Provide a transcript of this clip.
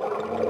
Thank you.